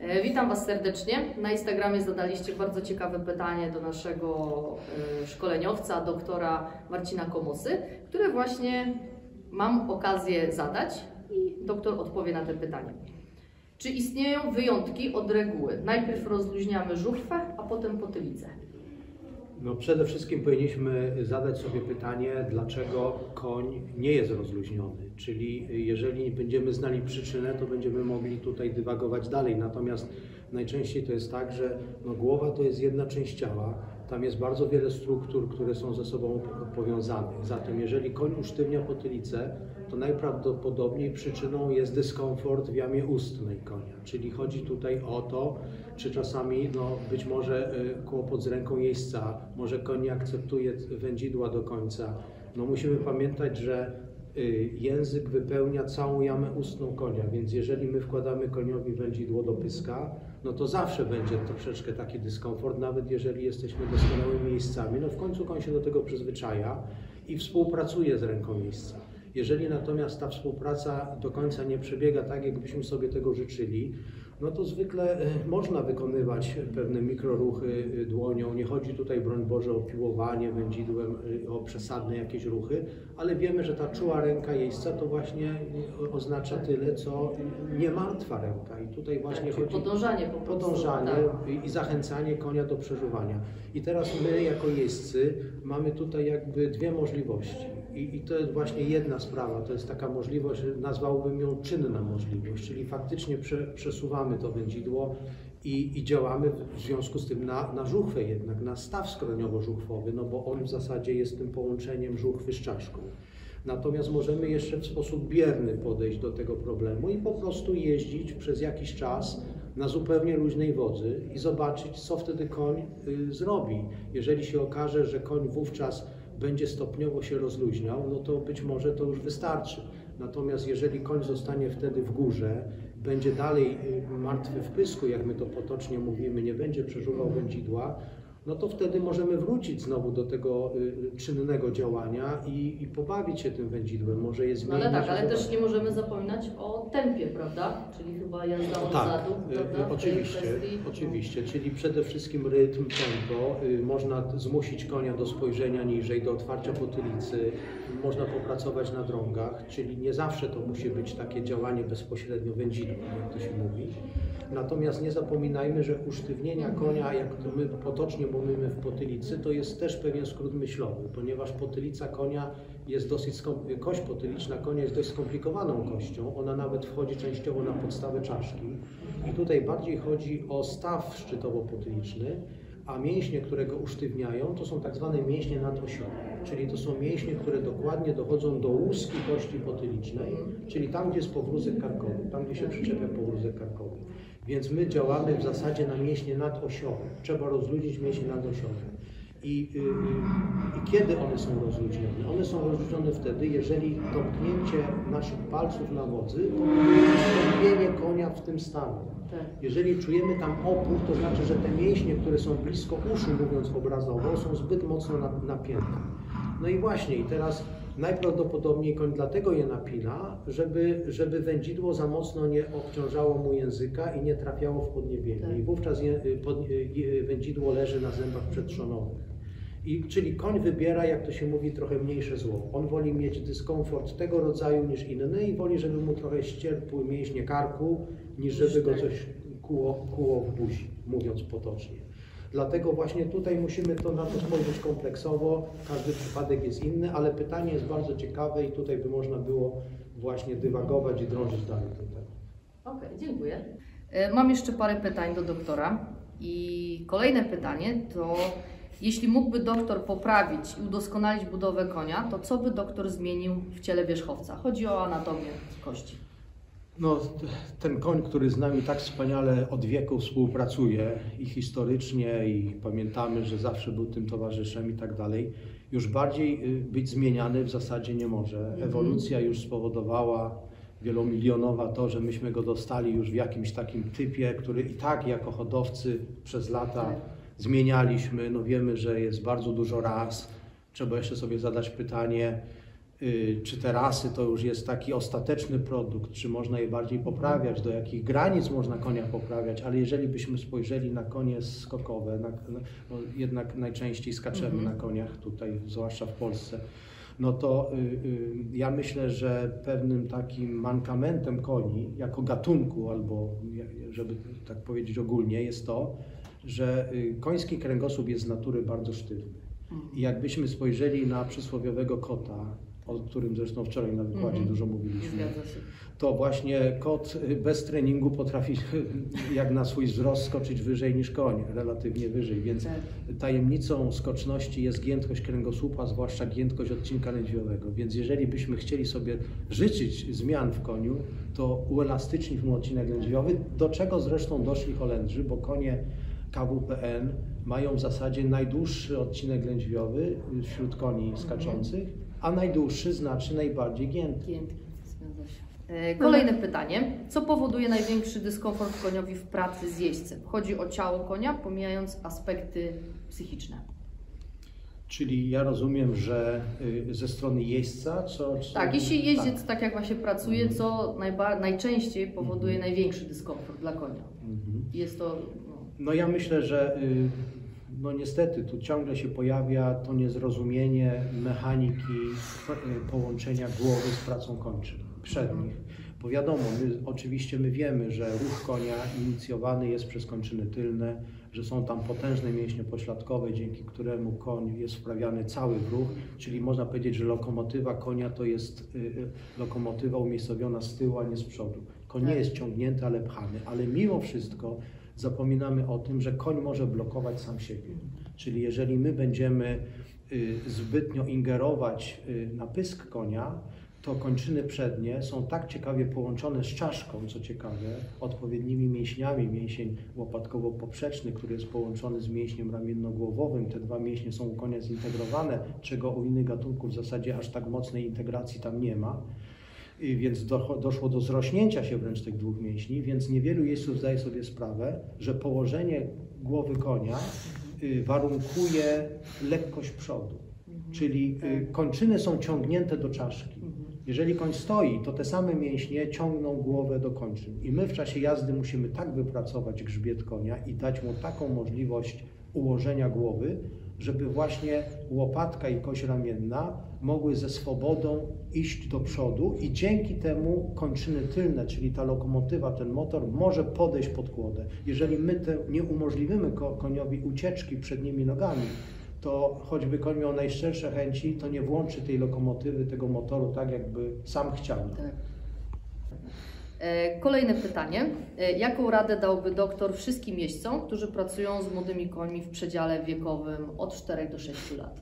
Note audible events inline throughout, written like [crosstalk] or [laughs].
E, Witam Was serdecznie. Na Instagramie zadaliście bardzo ciekawe pytanie do naszego e, szkoleniowca, doktora Marcina Komosy, które właśnie mam okazję zadać i doktor odpowie na te pytanie. Czy istnieją wyjątki od reguły? Najpierw rozluźniamy żuchwę, a potem potylicę. No przede wszystkim powinniśmy zadać sobie pytanie, dlaczego koń nie jest rozluźniony. Czyli jeżeli będziemy znali przyczynę, to będziemy mogli tutaj dywagować dalej. Natomiast najczęściej to jest tak, że no głowa to jest jedna część ciała. Tam jest bardzo wiele struktur, które są ze sobą powiązane. Zatem jeżeli koń usztywnia potylicę, to najprawdopodobniej przyczyną jest dyskomfort w jamie ustnej konia. Czyli chodzi tutaj o to, czy czasami no, być może y, kłopot z ręką jeźdźca, może koń nie akceptuje wędzidła do końca. No musimy pamiętać, że język wypełnia całą jamę ustną konia, więc jeżeli my wkładamy koniowi wędzidło do pyska, no to zawsze będzie troszeczkę taki dyskomfort, nawet jeżeli jesteśmy doskonałymi miejscami. No w końcu koń się do tego przyzwyczaja i współpracuje z ręką miejsca. Jeżeli natomiast ta współpraca do końca nie przebiega tak, jakbyśmy sobie tego życzyli, no to zwykle e, można wykonywać pewne mikroruchy e, dłonią. Nie chodzi tutaj, broń Boże, o piłowanie wędzidłem, e, o przesadne jakieś ruchy, ale wiemy, że ta czuła ręka jeźdźca to właśnie oznacza tyle, co nie martwa ręka. I tutaj właśnie Tak, chodzi podążanie po prostu, podążanie tak. i zachęcanie konia do przeżuwania. I teraz my, jako jeźdźcy, mamy tutaj jakby dwie możliwości. I, I to jest właśnie jedna sprawa, to jest taka możliwość, nazwałbym ją czynna możliwość, czyli faktycznie prze, przesuwamy to wędzidło i, i działamy w związku z tym na, na żuchwę jednak, na staw skroniowo-żuchwowy, no bo on w zasadzie jest tym połączeniem żuchwy z czaszką. Natomiast możemy jeszcze w sposób bierny podejść do tego problemu i po prostu jeździć przez jakiś czas na zupełnie luźnej wodzy i zobaczyć, co wtedy koń y, zrobi. Jeżeli się okaże, że koń wówczas będzie stopniowo się rozluźniał, no to być może to już wystarczy. Natomiast jeżeli koń zostanie wtedy w górze, będzie dalej y, martwy w pysku, jak my to potocznie mówimy, nie będzie przeżuwał wędzidła, no to wtedy możemy wrócić znowu do tego y, czynnego działania i, i pobawić się tym wędzidłem. Może je No zmienić. ale tak, ale też nie możemy zapominać o tempie, prawda? Czyli chyba jazda od Tak, zadu, y, prawda? y, oczywiście, kwestii. oczywiście, czyli przede wszystkim rytm, tempo, y, można zmusić konia do spojrzenia niżej, do otwarcia potylicy, można popracować na drągach, czyli nie zawsze to musi być takie działanie bezpośrednio wędzidłem, jak to się mówi. Natomiast nie zapominajmy, że usztywnienia konia, jak to my potocznie mówimy w potylicy, to jest też pewien skrót myślowy, ponieważ potylica konia jest dosyć, kość potyliczna konia jest dość skomplikowaną kością, ona nawet wchodzi częściowo na podstawę czaszki. I tutaj bardziej chodzi o staw szczytowo-potyliczny, a mięśnie, które go usztywniają, to są tak zwane mięśnie nadosiowe, czyli to są mięśnie, które dokładnie dochodzą do łuski kości potylicznej, czyli tam, gdzie jest powrózek karkowy, tam, gdzie się przyczepia powrózek karkowy. Więc my działamy w zasadzie na mięśnie nadosiowe. Trzeba rozluźnić mięśnie nadosiowe. I, y, I kiedy one są rozluźnione? One są rozluźnione wtedy, jeżeli domknięcie naszych palców na wodzy powoduje konia w tym stanie. Tak. Jeżeli czujemy tam opór, to znaczy, że te mięśnie, które są blisko uszu, mówiąc obrazowo, są zbyt mocno na- napięte. No i właśnie, i teraz najprawdopodobniej koń dlatego je napina, żeby, żeby wędzidło za mocno nie obciążało mu języka i nie trafiało w podniebienie. Tak. I wówczas je, y, pod, y, y, wędzidło leży na zębach przedrzonowych. I, czyli koń wybiera, jak to się mówi, trochę mniejsze zło. On woli mieć dyskomfort tego rodzaju niż inny i woli, żeby mu trochę ścierpły mięśnie karku, niż żeby go Tak. coś kuło, kuło w buzi, mówiąc potocznie. Dlatego właśnie tutaj musimy to na to spojrzeć kompleksowo. Każdy przypadek jest inny, ale pytanie jest bardzo ciekawe i tutaj by można było właśnie dywagować i drążyć dalej ten temat. Okej, dziękuję. E, Mam jeszcze parę pytań do doktora. I kolejne pytanie to, jeśli mógłby doktor poprawić i udoskonalić budowę konia, to co by doktor zmienił w ciele wierzchowca? Chodzi o anatomię kości. No, ten koń, który z nami tak wspaniale od wieku współpracuje i historycznie, i pamiętamy, że zawsze był tym towarzyszem i tak dalej, już bardziej y, być zmieniany w zasadzie nie może. Ewolucja już spowodowała wielomilionowa to, że myśmy go dostali już w jakimś takim typie, który i tak jako hodowcy przez lata Tak. Zmienialiśmy. No wiemy, że jest bardzo dużo ras. Trzeba jeszcze sobie zadać pytanie, y, czy te rasy to już jest taki ostateczny produkt, czy można je bardziej poprawiać, do jakich granic można konia poprawiać, ale jeżeli byśmy spojrzeli na konie skokowe, na, no jednak najczęściej skaczemy Mhm. na koniach tutaj, zwłaszcza w Polsce, no to y, y, ja myślę, że pewnym takim mankamentem koni jako gatunku, albo żeby tak powiedzieć ogólnie, jest to, że y, koński kręgosłup jest z natury bardzo sztywny. I jakbyśmy spojrzeli na przysłowiowego kota, o którym zresztą wczoraj na wykładzie Mhm. dużo mówiliśmy, to właśnie kot y, bez treningu potrafi [laughs] jak na swój wzrost skoczyć wyżej niż koń, relatywnie wyżej, więc Tak. tajemnicą skoczności jest giętkość kręgosłupa, zwłaszcza giętkość odcinka lędźwiowego. Więc jeżeli byśmy chcieli sobie życzyć zmian w koniu, to uelastycznić mu odcinek lędźwiowy, do czego zresztą doszli Holendrzy, bo konie KWPN mają w zasadzie najdłuższy odcinek lędźwiowy wśród koni skaczących, a najdłuższy znaczy najbardziej giętki. Giętki, zgadza się. E, Kolejne pytanie. Co powoduje największy dyskomfort koniowi w pracy z jeźdźcem? Chodzi o ciało konia, pomijając aspekty psychiczne. Czyli ja rozumiem, że y, ze strony jeźdźca, co... co Tak, jeśli tak. jeździec tak jak właśnie pracuje, co najba- najczęściej powoduje największy dyskomfort dla konia. Mhm. Jest to no, ja myślę, że y, no niestety tu ciągle się pojawia to niezrozumienie mechaniki y, połączenia głowy z pracą kończyn przednich. Bo wiadomo, my, oczywiście my wiemy, że ruch konia inicjowany jest przez kończyny tylne, że są tam potężne mięśnie pośladkowe, dzięki któremu koń jest wprawiany cały w ruch, czyli można powiedzieć, że lokomotywa konia to jest y, y, lokomotywa umiejscowiona z tyłu, a nie z przodu. Koń nie Tak. jest ciągnięty, ale pchany, ale mimo wszystko zapominamy o tym, że koń może blokować sam siebie. Czyli jeżeli my będziemy y, zbytnio ingerować y, na pysk konia, to kończyny przednie są tak ciekawie połączone z czaszką, co ciekawe, odpowiednimi mięśniami. Mięsień łopatkowo-poprzeczny, który jest połączony z mięśniem ramienno-głowowym. Te dwa mięśnie są u konia zintegrowane, czego u innych gatunków w zasadzie aż tak mocnej integracji tam nie ma. Więc do, doszło do zrośnięcia się wręcz tych dwóch mięśni, więc niewielu jeźdźców zdaje sobie sprawę, że położenie głowy konia y, warunkuje lekkość przodu. Czyli y, kończyny są ciągnięte do czaszki. Jeżeli koń stoi, to te same mięśnie ciągną głowę do kończyn. I my w czasie jazdy musimy tak wypracować grzbiet konia i dać mu taką możliwość ułożenia głowy, żeby właśnie łopatka i kość ramienna mogły ze swobodą iść do przodu i dzięki temu kończyny tylne, czyli ta lokomotywa, ten motor może podejść pod kłodę. Jeżeli my nie umożliwimy ko- koniowi ucieczki przednimi nogami, to choćby koń miał najszczersze chęci, to nie włączy tej lokomotywy, tego motoru tak, jakby sam chciał. Tak. E, Kolejne pytanie. E, Jaką radę dałby doktor wszystkim jeźdźcom, którzy pracują z młodymi końmi w przedziale wiekowym od 4 do 6 lat?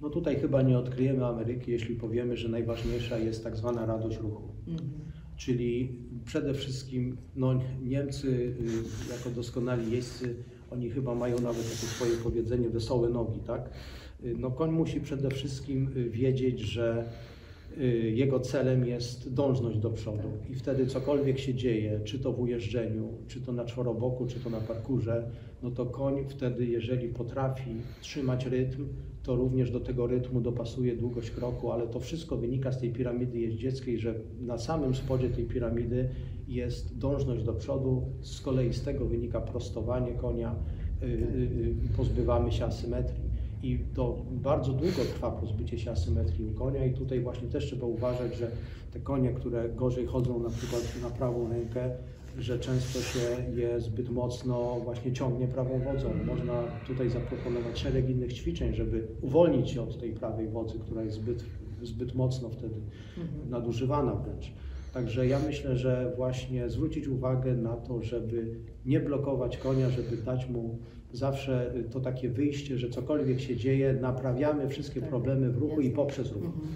No tutaj chyba nie odkryjemy Ameryki, jeśli powiemy, że najważniejsza jest tak zwana radość ruchu. Mhm. Czyli przede wszystkim no, Niemcy y, jako doskonali jeźdźcy, oni chyba mają nawet takie swoje powiedzenie wesołe nogi, tak? Y, No koń musi przede wszystkim y, wiedzieć, że jego celem jest dążność do przodu i wtedy cokolwiek się dzieje, czy to w ujeżdżeniu, czy to na czworoboku, czy to na parkurze, no to koń wtedy, jeżeli potrafi trzymać rytm, to również do tego rytmu dopasuje długość kroku, ale to wszystko wynika z tej piramidy jeździeckiej, że na samym spodzie tej piramidy jest dążność do przodu, z kolei z tego wynika prostowanie konia, y, y, y, pozbywamy się asymetrii. I to bardzo długo trwa pozbycie się asymetrii u konia i tutaj właśnie też trzeba uważać, że te konie, które gorzej chodzą na przykład na prawą rękę, że często się je zbyt mocno właśnie ciągnie prawą wodzą. Można tutaj zaproponować szereg innych ćwiczeń, żeby uwolnić się od tej prawej wodzy, która jest zbyt, zbyt mocno wtedy Mhm. nadużywana wręcz. Także ja myślę, że właśnie zwrócić uwagę na to, żeby nie blokować konia, żeby dać mu zawsze to takie wyjście, że cokolwiek się dzieje, naprawiamy wszystkie Tak, problemy w ruchu i poprzez ruch. Mhm.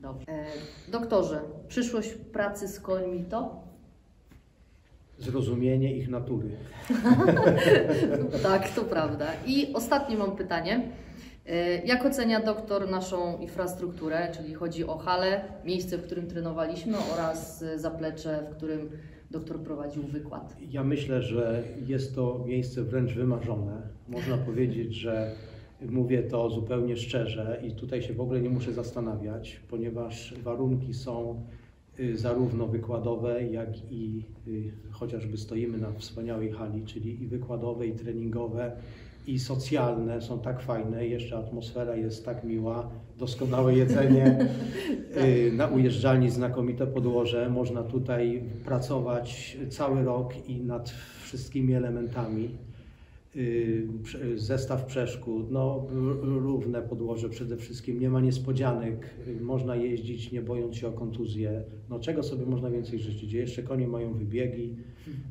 Dobrze. E, doktorze, przyszłość pracy z końmi to? Zrozumienie ich natury. [laughs] tak, to prawda. I ostatnie mam pytanie. E, Jak ocenia doktor naszą infrastrukturę, czyli chodzi o halę, miejsce, w którym trenowaliśmy oraz e, zaplecze, w którym doktor prowadził wykład? Ja myślę, że jest to miejsce wręcz wymarzone. Można powiedzieć, że Mówię to zupełnie szczerze i tutaj się w ogóle nie muszę zastanawiać, ponieważ warunki są y, zarówno wykładowe, jak i y, chociażby stoimy na wspaniałej hali, czyli i wykładowe, i treningowe, i socjalne są tak fajne, jeszcze atmosfera jest tak miła, doskonałe jedzenie, [laughs] y, na ujeżdżalni znakomite podłoże, można tutaj pracować cały rok i nad wszystkimi elementami. Y, Zestaw przeszkód, no, równe podłoże przede wszystkim, nie ma niespodzianek, można jeździć nie bojąc się o kontuzję. No czego sobie można więcej życzyć? Jeszcze konie mają wybiegi,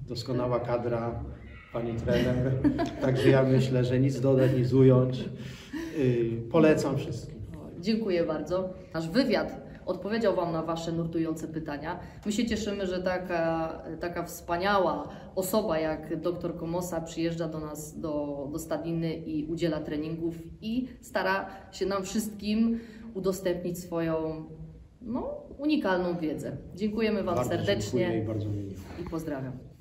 doskonała kadra, pani trener, także ja myślę, że nic dodać, nic ująć. Y, Polecam wszystkim. Dziękuję bardzo. Nasz wywiad odpowiedział Wam na Wasze nurtujące pytania. My się cieszymy, że taka, taka wspaniała osoba jak dr Komosa przyjeżdża do nas do, do Stadniny i udziela treningów i stara się nam wszystkim udostępnić swoją no, unikalną wiedzę. Dziękujemy Wam Bardzo serdecznie dziękuję i bardzo miło. i pozdrawiam.